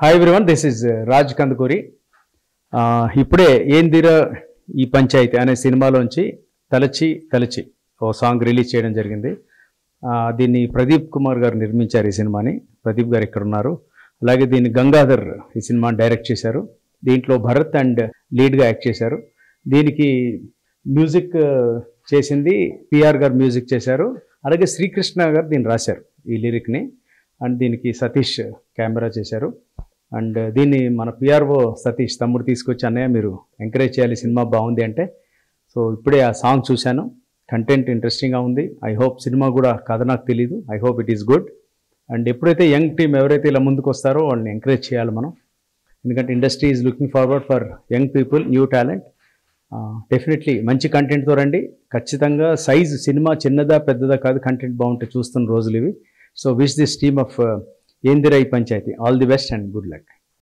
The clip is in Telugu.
Hi everyone this is Raj Kandukuri ఇప్పుడే ఏందిరా ఈ పంచాయతీ అనే సినిమాలోంచి తలచి తలచి ఓ సాంగ్ రిలీజ్ చేయడం జరిగింది. దీన్ని ప్రదీప్ కుమార్ గారు నిర్మించారు ఈ సినిమాని. ప్రదీప్ గారు ఇక్కడ ఉన్నారు. అలాగే దీన్ని గంగాధర్ ఈ సినిమాని డైరెక్ట్ చేశారు. దీంట్లో భరత్ అండ్ లీడ్గా యాక్ట్ చేశారు. దీనికి మ్యూజిక్ చేసింది పిఆర్ గారు మ్యూజిక్ చేశారు. అలాగే శ్రీకృష్ణ గారు దీన్ని రాశారు ఈ లిరిక్ని. అండ్ దీనికి సతీష్ కెమెరా చేశారు. అండ్ దీన్ని మన పిఆర్ఓ సతీష్ తమ్ముడు తీసుకొచ్చి అన్నయ్య మీరు ఎంకరేజ్ చేయాలి సినిమా బాగుంది అంటే సో ఇప్పుడే ఆ సాంగ్ చూశాను. కంటెంట్ ఇంట్రెస్టింగ్గా ఉంది. ఐ హోప్ సినిమా కూడా కథ నాకు తెలీదు. I hope it is good and ఎప్పుడైతే యంగ్ టీమ్ ఎవరైతే ఇలా ముందుకు వస్తారో వాళ్ళని ఎంకరేజ్ చేయాలి మనం. ఎందుకంటే industry is looking forward for young people new talent definitely మంచి కంటెంట్తో రండి. ఖచ్చితంగా సైజ్ సినిమా చిన్నదా పెద్దదా కాదు కంటెంట్ బాగుంటే చూస్తున్న రోజులు ఇవి. So wish this team of Endira Ee Panchayathi? All the best and good luck